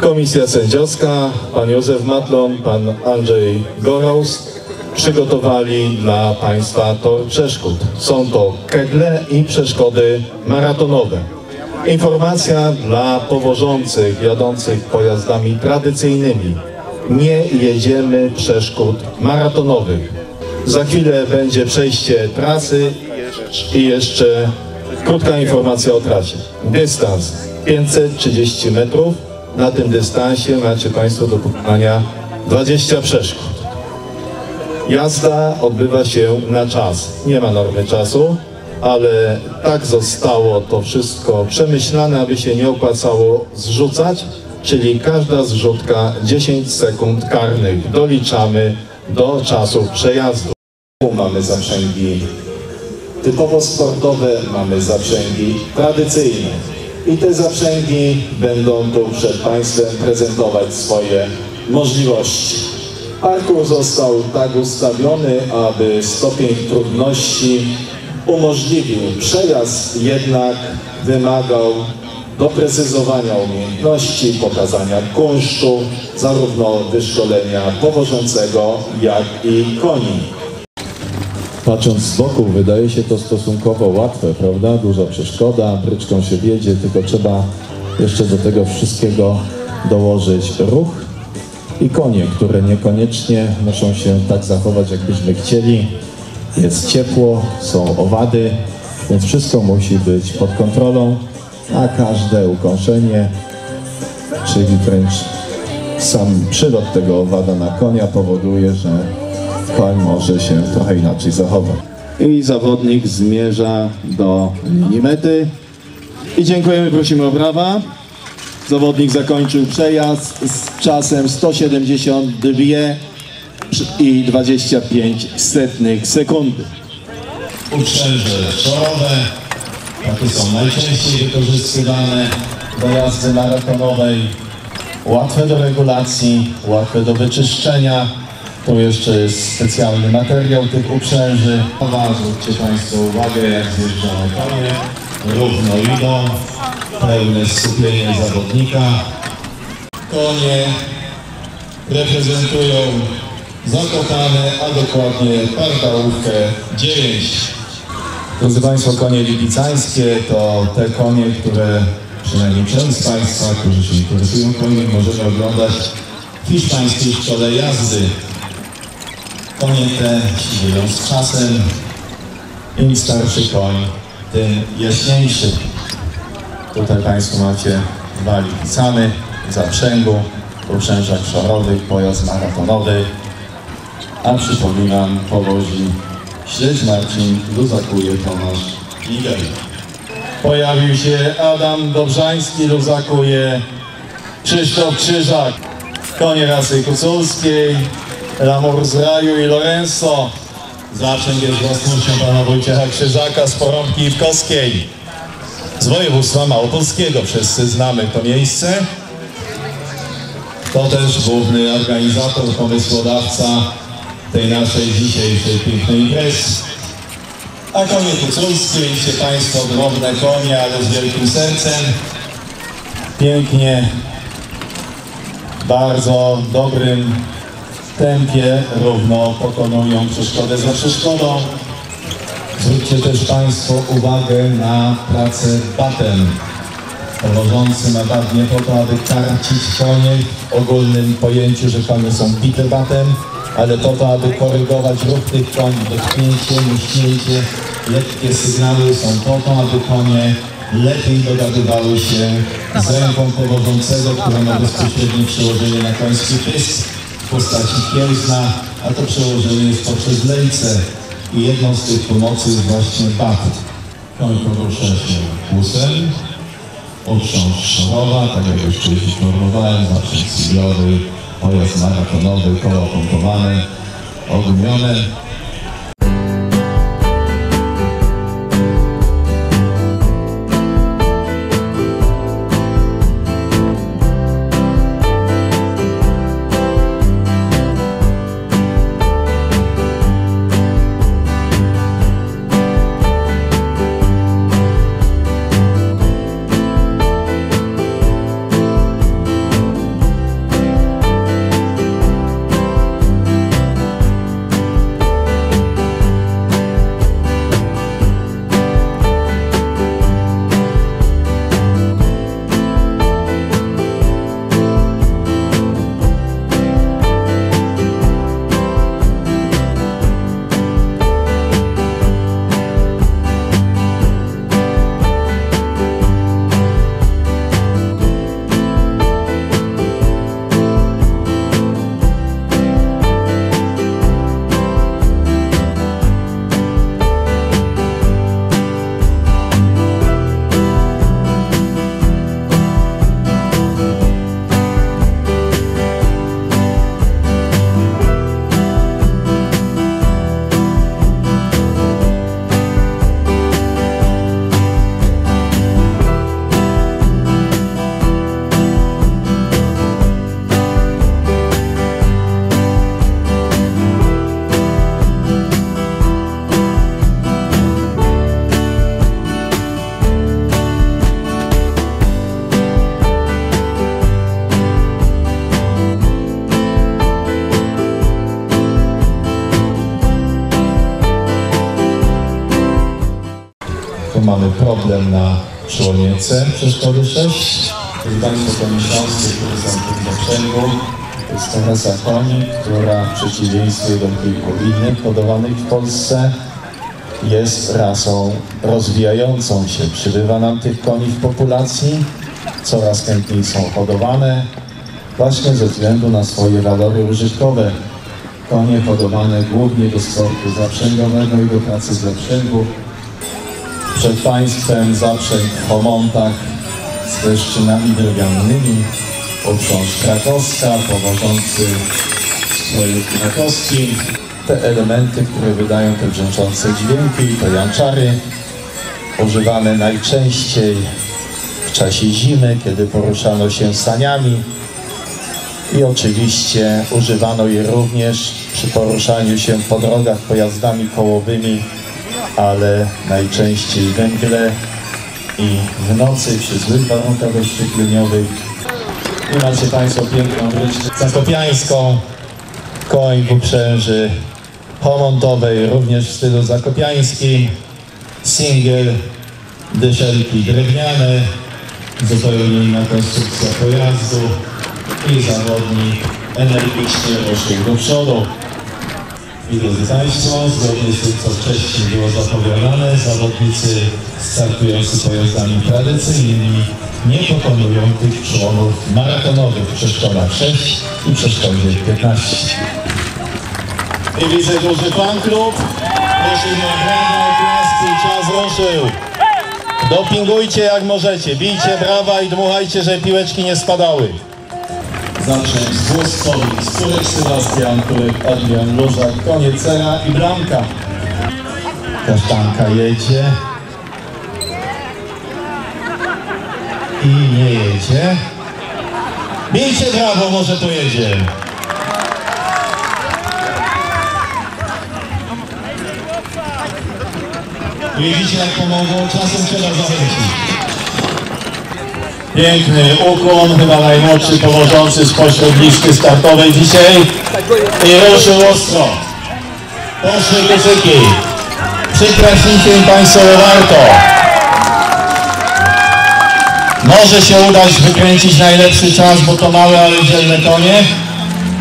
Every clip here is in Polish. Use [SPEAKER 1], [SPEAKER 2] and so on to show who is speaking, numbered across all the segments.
[SPEAKER 1] Komisja sędziowska, pan Józef Matlon, pan Andrzej Goraus przygotowali dla Państwa tor przeszkód. Są to kegle i przeszkody maratonowe. Informacja dla powożących, jadących pojazdami tradycyjnymi. Nie jedziemy przeszkód maratonowych. Za chwilę będzie przejście trasy i jeszcze krótka informacja o trasie. Dystans 530 metrów. Na tym dystansie macie Państwo do pokonania 20 przeszkód. Jazda odbywa się na czas. Nie ma normy czasu, ale tak zostało to wszystko przemyślane, aby się nie opłacało zrzucać, czyli każda zrzutka 10 sekund karnych doliczamy do czasu przejazdu. Mamy zaprzęgi typowo sportowe, mamy zaprzęgi tradycyjne. I te zaprzęgi będą tu przed Państwem prezentować swoje możliwości. Parkour został tak ustawiony, aby stopień trudności umożliwił przejazd, jednak wymagał doprecyzowania umiejętności, pokazania kunsztu, zarówno wyszkolenia powożącego, jak i koni. Patrząc z boku, wydaje się to stosunkowo łatwe, prawda? Duża przeszkoda, bryczką się wiedzie, tylko trzeba jeszcze do tego wszystkiego dołożyć ruch i konie, które niekoniecznie muszą się tak zachować, jakbyśmy chcieli. Jest ciepło, są owady, więc wszystko musi być pod kontrolą, a każde ukąszenie, czyli wręcz sam przylot tego owada na konia powoduje, że koń może się trochę inaczej zachować. I zawodnik zmierza do linii mety. I dziękujemy, prosimy o brawa. Zawodnik zakończył przejazd z czasem 172 i 25 setnych sekundy.
[SPEAKER 2] uprzęże szorowe. Takie są najczęściej wykorzystywane do jazdy maratonowej. Łatwe do regulacji, łatwe do wyczyszczenia. Tu jeszcze jest specjalny materiał tych uprzęży. Zwróćcie Państwo uwagę, jak zjeżdżają konie. Równo idą, pełne skupienie zawodnika. Konie reprezentują Zakopane, a dokładnie Partałówkę 9. Drodzy Państwo, konie lipicańskie to te konie, które przynajmniej część z Państwa, którzy się interesują koniem, możemy oglądać w hiszpańskiej szkole jazdy. Konie te żyją z czasem. Im starszy koń, tym jaśniejszy. Tutaj Państwo macie dwa lipicany w zaprzęgu, w uprzężach szorowych, pojazd maratonowy. A przypominam, powozi Śledź Marcin, luzakuje Tomasz Miguel. Pojawił się Adam Dobrzański, luzakuje Krzysztof Krzyżak. Konie rasy kuculskiej, Lamur z Raju i Lorenzo. Zaprzęg jest własnością pana Wojciecha Krzyżaka z Porąbki Iwkowskiej. Z województwa małopolskiego, wszyscy znamy to miejsce. To też główny organizator, pomysłodawca tej naszej dzisiejszej pięknej imprezy. A konie kuculskie, widzicie Państwo, drobne konie, ale z wielkim sercem. Pięknie, bardzo dobrym tempie równo pokonują przeszkodę za przeszkodą. Zwróćcie też Państwo uwagę na pracę batem. Powożący ma bat nie po to, aby karcić konie w ogólnym pojęciu, że konie są bite batem, ale po to, aby korygować ruch tych koni, dotknięcie, muśnięcie, lekkie sygnały są po to, aby konie lepiej dogadywały się z ręką powodzącego, która ma bezpośrednie przełożenie na koński pysk w postaci kiełzna, a to przełożenie jest poprzez lejce i jedną z tych pomocy jest właśnie bat. Koń porusza się głosem, uprząż tak jak już wcześniej informowałem, zaprzęg siglowy, pojazd maratonowy, koło pompowane, ogumione. Mamy problem na przełomie C przeszkody 6. Proszę Państwa, to miesiące, które są w zaprzęgu. To jest to rasa koni, która w przeciwieństwie do kilku innych hodowanych w Polsce jest rasą rozwijającą się. Przybywa nam tych koni w populacji, coraz chętniej są hodowane, właśnie ze względu na swoje walory użytkowe. Konie hodowane głównie do sportu zaprzęgowego i do pracy z zaprzęgu. Przed Państwem zaprzęg w Homontach z deszczynami drewnianymi, uprząż krakowska, powożący stroju krakowskim. Te elementy, które wydają te brzęczące dźwięki, to janczary, używane najczęściej w czasie zimy, kiedy poruszano się saniami. I oczywiście używano je również przy poruszaniu się po drogach pojazdami kołowymi, ale najczęściej we mgle i w nocy przy złych warunkach oświetleniowych. I macie Państwo piękną bryczkę zakopiańską, koń w uprzęży homontowej, również w stylu zakopiańskim, single, dyszelki drewniane, zupełnie inna konstrukcja pojazdu i zawodnik energicznie ruszył do przodu. I drodzy Państwo, zgodnie z tym, co wcześniej było zapowiadane, zawodnicy startujący pojazdami tradycyjnymi nie pokonują tych przełomów maratonowych w przeszkodach 6 i przeszkodzie 15. I widzę duży fan klub. Proszę o brawa, oklaski, czas ruszył. Dopingujcie jak możecie, bijcie brawa i dmuchajcie, żeby piłeczki nie spadały. Zacząć z Włostowi, Spurek Sebastian, Turek Adrian Lużak, koniec Cera i bramka. Kasztanka jedzie. I nie jedzie. Bijcie brawo, może tu jedzie. Widzicie jak pomogło? Czasem trzeba zachęcić. Piękny ukłon, chyba najmłodszy powożący spośród listy startowej dzisiaj. I ruszył ostro. Poszły kucyki. Przykraśnijcie im Państwo warto. Może się udać wykręcić najlepszy czas, bo to małe, ale dzielne konie.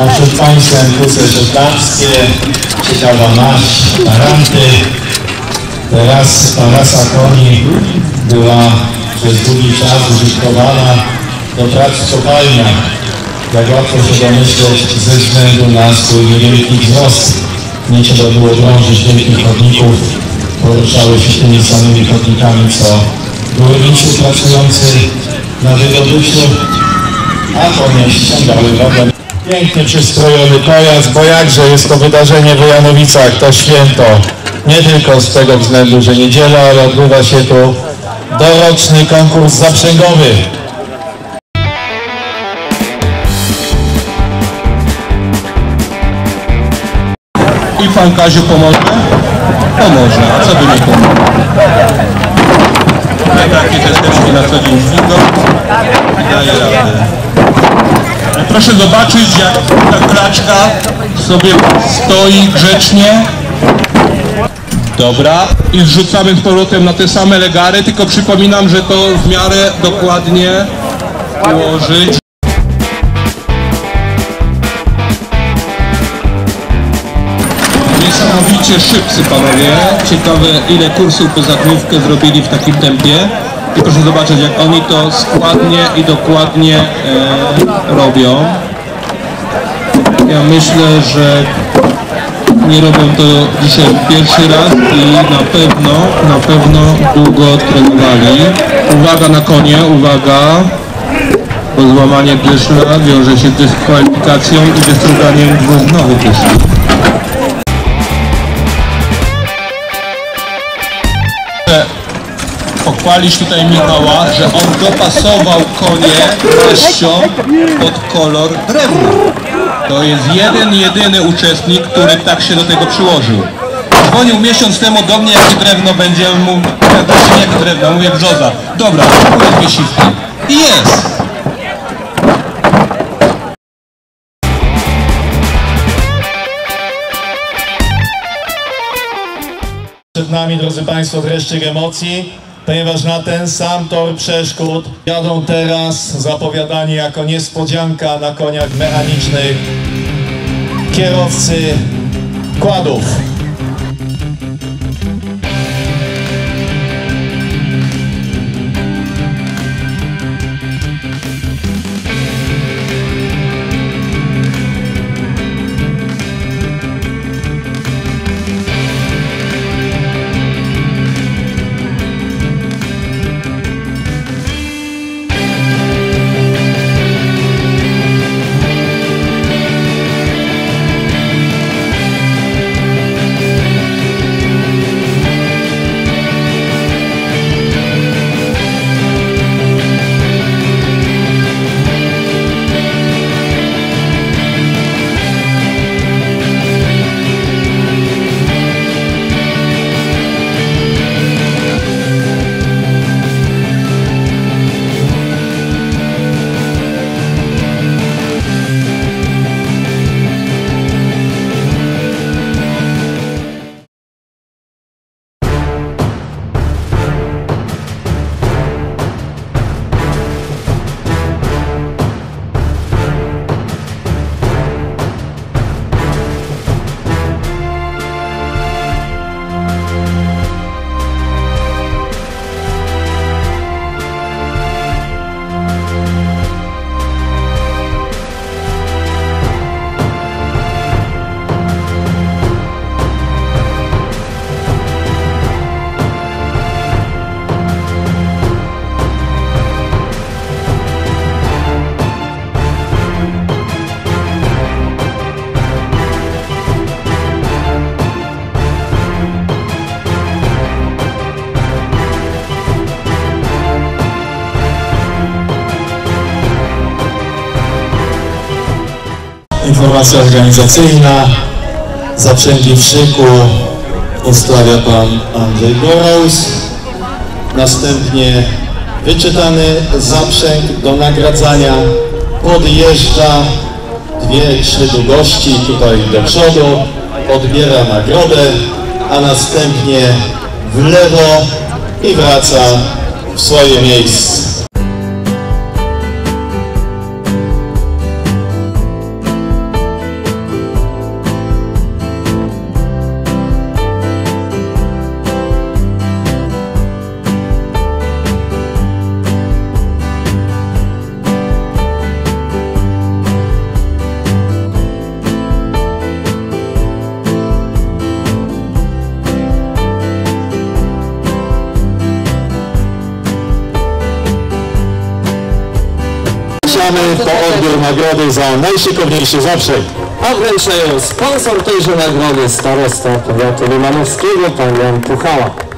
[SPEAKER 2] A przed Państwem kuce szotlandzkie, ciekawa maść, taranty. Teraz ta rasa koni była przez długi czas użytkowana do prac w kopalniach. Jak łatwo się domyśleć, ze względu na swój niewielki wzrost nie trzeba było drążyć wielkich chodników, poruszały się tymi samymi chodnikami, co górnicy pracujący na wydobyciu, a konie ściągały wodę. Pięknie przystrojony pojazd, bo jakże jest to wydarzenie w Janowicach, to święto. Nie tylko z tego względu, że niedziela, ale odbywa się tu doroczny konkurs zaprzęgowy.
[SPEAKER 3] I pan Kaziu pomoże? Pomoże, a co by nie pomógł? Ja takie testeczki na co dzień dźwigam. Daję radę. Proszę zobaczyć jak ta klaczka sobie stoi grzecznie. Dobra, i zrzucamy z powrotem na te same legary, tylko przypominam, że to w miarę dokładnie ułożyć. Niesamowicie szybcy panowie. Ciekawe ile kursów poza główkę zrobili w takim tempie. I proszę zobaczyć jak oni to składnie i dokładnie e, robią. Ja myślę, że nie robią to dzisiaj pierwszy raz i na pewno, na pewno długo trenowali. Uwaga na konie, uwaga. Bo złamanie dyszla wiąże się z dyskwalifikacją i wystruganiem dwóch nowych. Chcę pochwalić tutaj Michała, że on dopasował konie deszczą pod kolor drewna. To jest jeden, jedyny uczestnik, który tak się do tego przyłożył. Dzwonił miesiąc temu do mnie, jakie drewno będzie, mu ja właśnie jakie drewno, mówię brzoza. Dobra, kupuję dwie siwki. I jest!
[SPEAKER 2] Przed nami, drodzy Państwo, dreszczyk emocji. ponieważ na ten sam tor przeszkód jadą teraz zapowiadani jako niespodzianka na koniach mechanicznych kierowcy kładów. Informacja organizacyjna. Zaprzęgi w szyku ustawia pan Andrzej Boraus. Następnie wyczytany zaprzęg do nagradzania podjeżdża dwie, trzy długości tutaj do przodu, odbiera nagrodę, a następnie w lewo i wraca w swoje miejsce. Zapraszamy po odbiór nagrody za najszykowniejszy zaprzęg.
[SPEAKER 4] A wręczają sponsor tejże nagrody starosta powiatu limanowskiego, pan Jan Puchała.